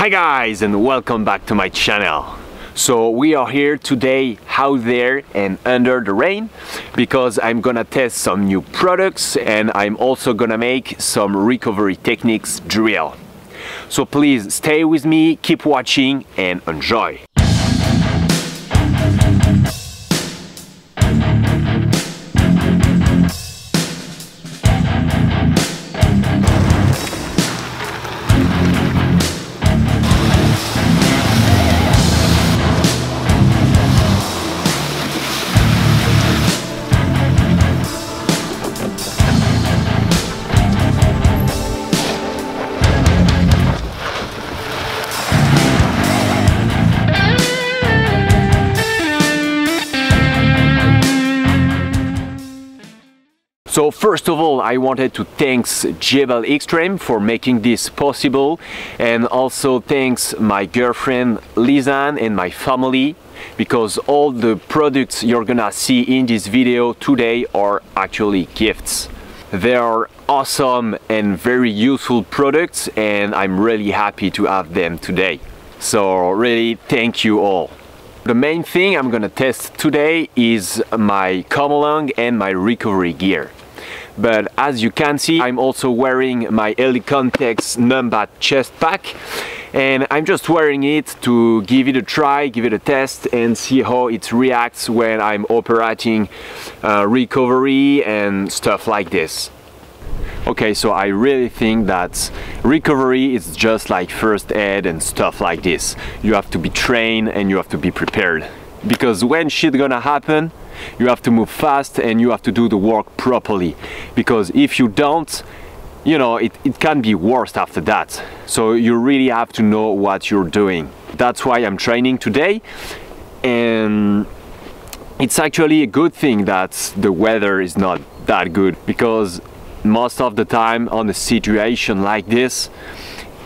Hi guys and welcome back to my channel. So we are here today out there and under the rain because I'm gonna test some new products and I'm also gonna make some recovery techniques drill. So please stay with me, keep watching and enjoy. So first of all, I wanted to thanks Djebel Xtreme for making this possible and also thanks my girlfriend Lizanne and my family because all the products you're gonna see in this video today are actually gifts. They are awesome and very useful products and I'm really happy to have them today. So really thank you all. The main thing I'm gonna test today is my come along and my recovery gear but as you can see I'm also wearing my Helikon-tex Numbat chest pack and I'm just wearing it to give it a try, give it a test and see how it reacts when I'm operating uh, recovery and stuff like this. Okay, so I really think that recovery is just like first aid and stuff like this. You have to be trained and you have to be prepared. Because when shit gonna happen, you have to move fast and you have to do the work properly. Because if you don't you know it, it can be worse after that. So you really have to know what you're doing. That's why I'm training today. And it's actually a good thing that the weather is not that good. Because most of the time on a situation like this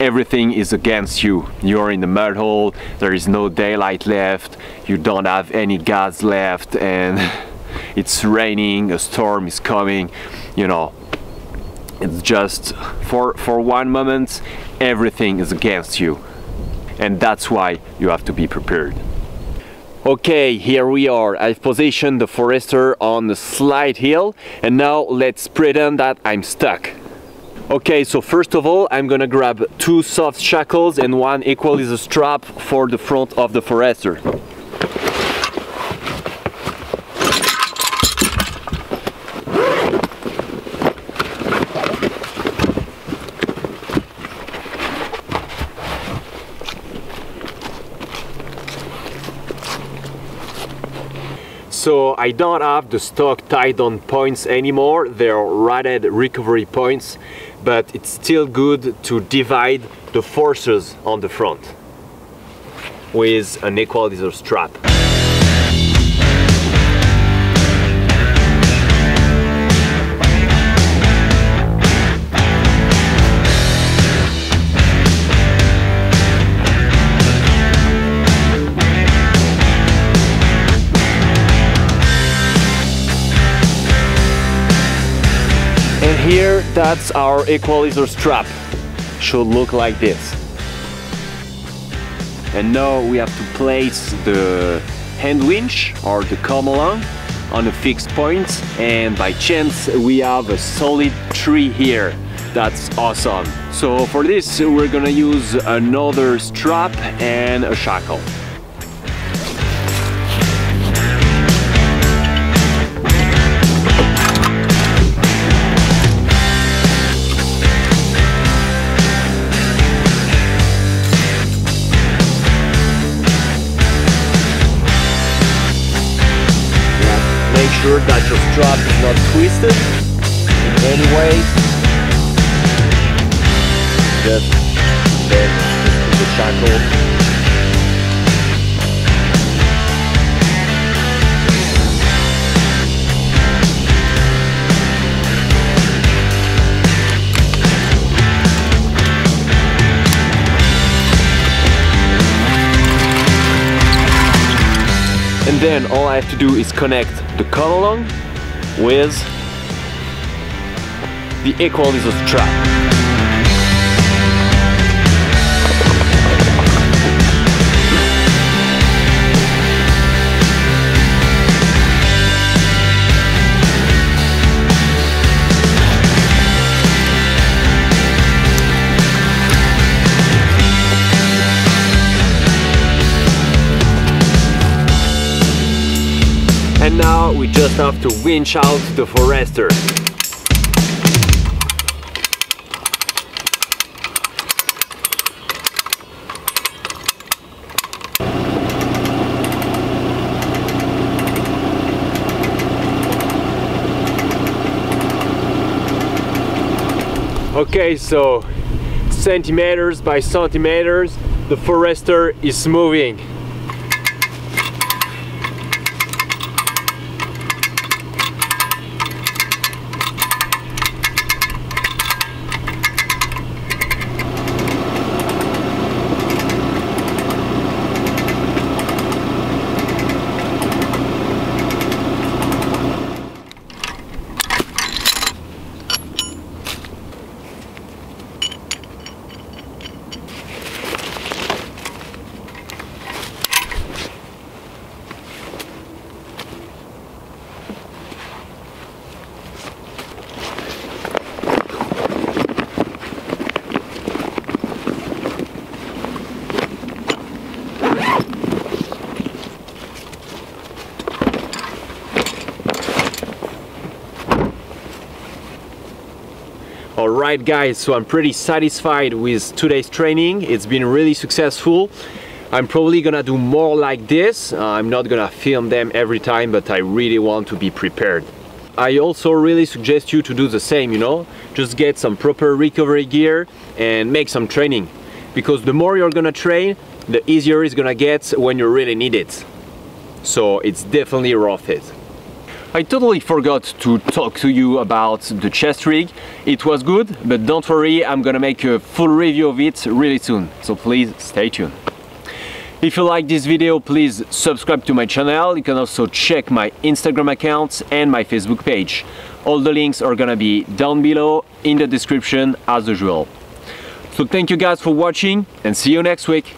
everything is against you. You're in the mud hole, there is no daylight left, you don't have any gas left and it's raining, a storm is coming, you know. It's just for, for one moment everything is against you and that's why you have to be prepared. Okay, here we are. I've positioned the Forester on a slight hill and now let's pretend that I'm stuck. Okay, so first of all, I'm gonna grab two soft shackles and one equalizer strap for the front of the Forester. So I don't have the stock tied on points anymore, they're rated recovery points but it's still good to divide the forces on the front with an equalizer strap. here that's our equalizer strap. Should look like this. And now we have to place the hand winch or the come along on a fixed point and by chance we have a solid tree here. That's awesome. So for this we're gonna use another strap and a shackle sure that your strap is not twisted in any way. Just then the shackle and then all I have to do is connect the come along with the equalizer strap just have to winch out the forester. Okay, so centimeters by centimeters, the forester is moving. Alright guys, so I'm pretty satisfied with today's training. It's been really successful. I'm probably gonna do more like this. Uh, I'm not gonna film them every time, but I really want to be prepared. I also really suggest you to do the same, you know? Just get some proper recovery gear and make some training. Because the more you're gonna train, the easier it's gonna get when you really need it. So it's definitely worth it. I totally forgot to talk to you about the chest rig. It was good, but don't worry, I'm gonna make a full review of it really soon, so please stay tuned. If you like this video, please subscribe to my channel. You can also check my Instagram account and my Facebook page. All the links are gonna be down below in the description as usual. So thank you guys for watching and see you next week.